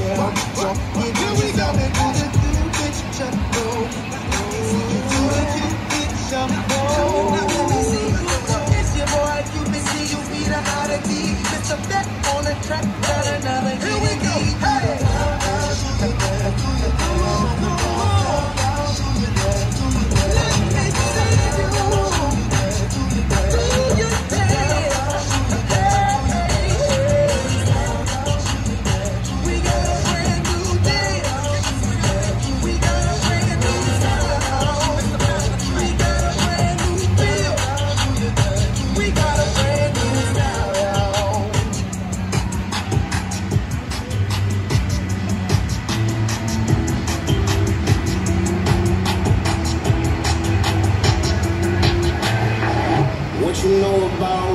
more. Here we go. Do the do bitch the do bitch jumbo. It's your boy QBC, you be the oddity. The track, know about